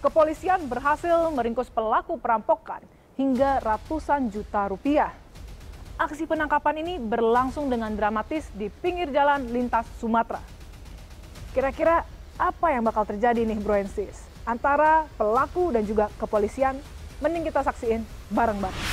kepolisian berhasil meringkus pelaku perampokan hingga ratusan juta rupiah. Aksi penangkapan ini berlangsung dengan dramatis di pinggir jalan lintas Sumatera. Kira-kira apa yang bakal terjadi nih Bro Sis? Antara pelaku dan juga kepolisian, mending kita saksiin bareng-bareng.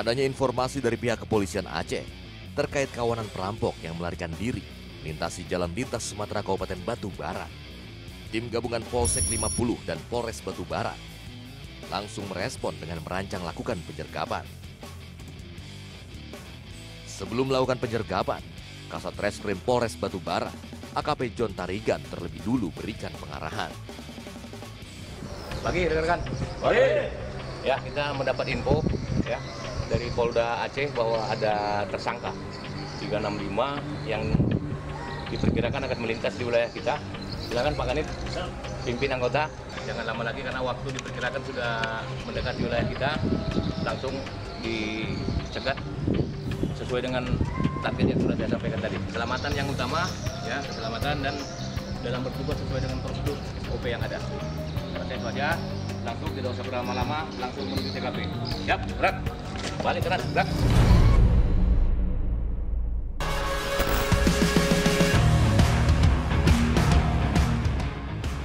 Adanya informasi dari pihak kepolisian Aceh terkait kawanan perampok yang melarikan diri melintasi jalan lintas Sumatera Kabupaten Batu Barat. Tim gabungan Polsek 50 dan Polres Batu Barat langsung merespon dengan merancang lakukan penyergapan. Sebelum melakukan penyergapan, Kasat Reskrim Polres Batu Barat, AKP John Tarigan terlebih dulu berikan pengarahan. Pagi rekan-rekan. Ya, kita mendapat info ya dari Polda Aceh bahwa ada tersangka 365 yang diperkirakan akan melintas di wilayah kita. Silakan Pak Kanit, pimpin anggota. Jangan lama lagi karena waktu diperkirakan sudah mendekati wilayah kita. Langsung dicegat sesuai dengan target yang sudah saya sampaikan tadi. Keselamatan yang utama, ya keselamatan dan dalam bertugas sesuai dengan prosedur OP yang ada. Terima kasih saja. Langsung tidak usah berlama-lama, langsung menuju TKP. Siap, berat. Balik keras, gerak.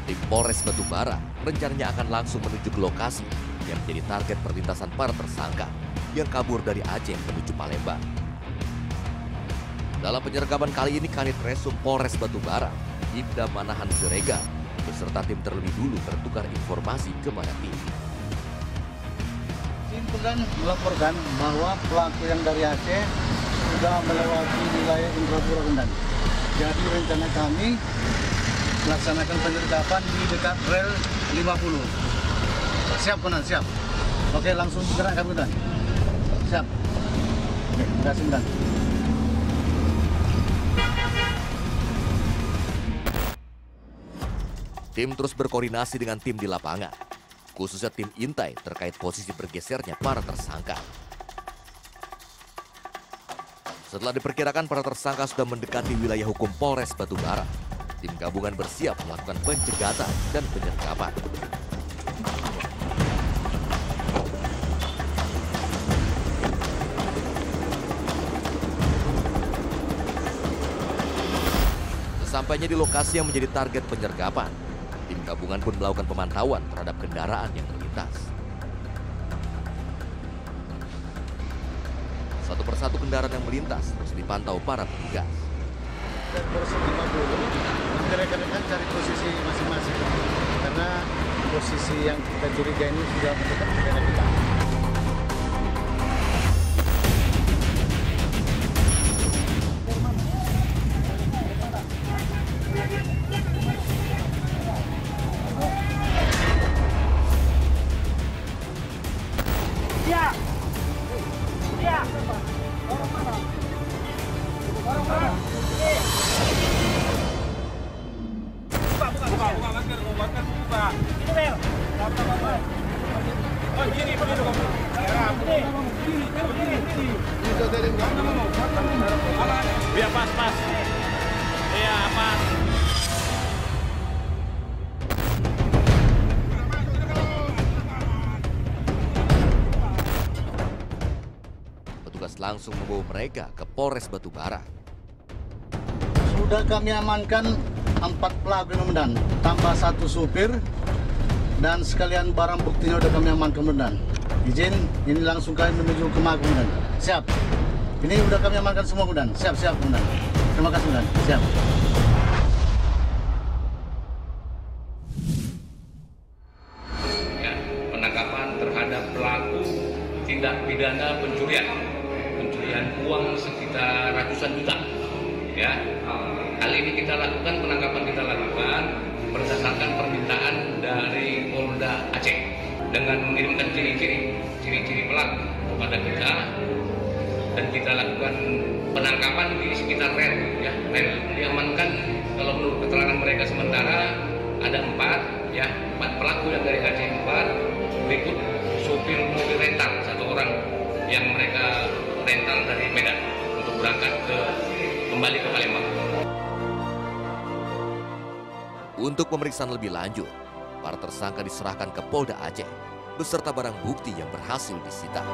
Tim Polres Batubara rencananya akan langsung menuju ke lokasi yang menjadi target perlintasan para tersangka yang kabur dari Aceh menuju Palembang. Dalam penyergapan kali ini Kanit Resum Polres Batubara, Ibda Manahan Siregar, beserta tim terlebih dulu bertukar informasi kepada tim simpulkan melaporkan bahwa pelaku yang dari Aceh sudah melewati wilayah Indrapura Kendal. Jadi rencana kami melaksanakan penyergapan di dekat rel 50. Siap Konan, siap. Oke, langsung gerak kami Konan. Siap. Oke, terima kasih. Tim terus berkoordinasi dengan tim di lapangan khususnya tim Intai terkait posisi bergesernya para tersangka. Setelah diperkirakan para tersangka sudah mendekati wilayah hukum Polres Batubara, tim gabungan bersiap melakukan pencegatan dan penyergapan. Sesampainya di lokasi yang menjadi target penyergapan, Gabungan pun melakukan pemantauan terhadap kendaraan yang melintas. Satu persatu kendaraan yang melintas terus dipantau para petugas. Porsi 50, nanti rekan-rekan cari posisi masing-masing. Karena posisi yang kita curiga ini sudah mendekat ke kita. Biar pas, pas. Iya, pas. Petugas langsung membawa mereka ke Polres Batubara. Sudah kami amankan empat pelaku komandan, tambah satu supir dan sekalian barang buktinya sudah kami amankan komandan. Izin, ini langsung kami menuju ke Magung komandan. Siap. Ini sudah kami amankan semua komandan. Siap, siap komandan. Terima kasih komandan. Siap. Ya, penangkapan terhadap pelaku tindak pidana pencurian, pencurian uang sekitar ratusan juta. Ya, hal ini kita lakukan penangkapan dengan mengirimkan ciri-ciri ciri-ciri pelaku kepada kita dan kita lakukan penangkapan di sekitar rel ya rel diamankan kalau menurut keterangan mereka sementara ada empat ya empat pelaku yang dari Aceh empat berikut sopir mobil rental satu orang yang mereka rental dari Medan untuk berangkat ke kembali ke Palembang. Untuk pemeriksaan lebih lanjut, para tersangka diserahkan ke Polda Aceh beserta barang bukti yang berhasil disita.